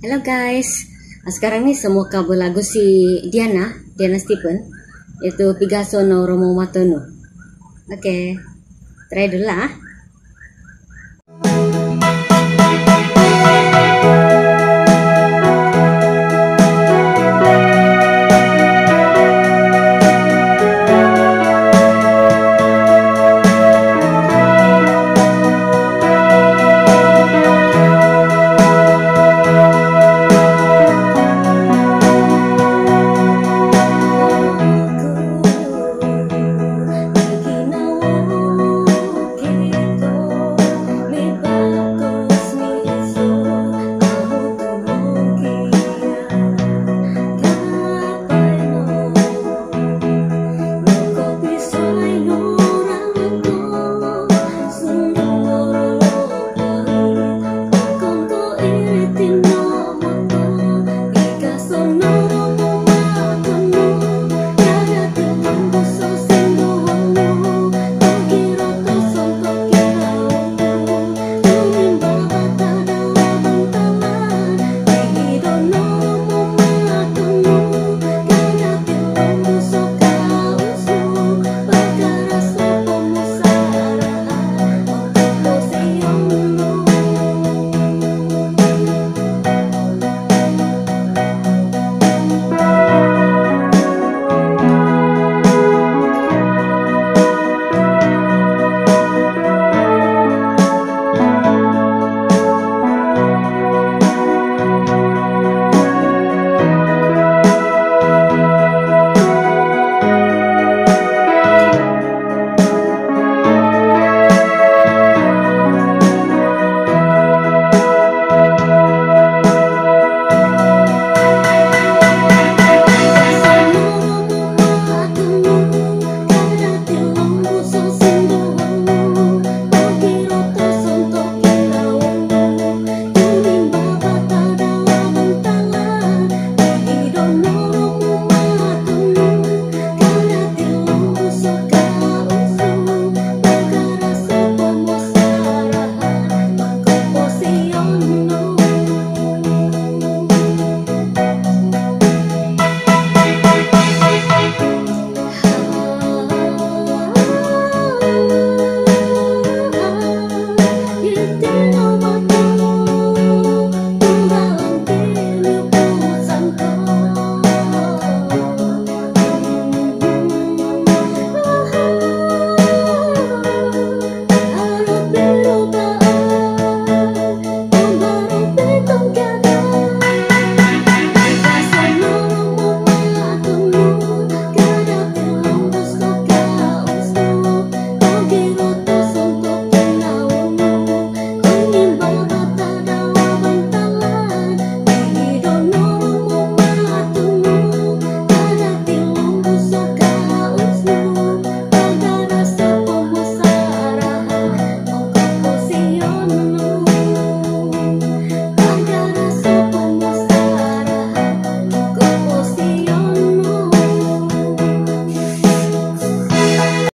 Hello guys. Ah, sekarang ni semua cover lagu si Diana, Diana Stephen iaitu No Romo Matono. Okay. Try dulu lah. Ah.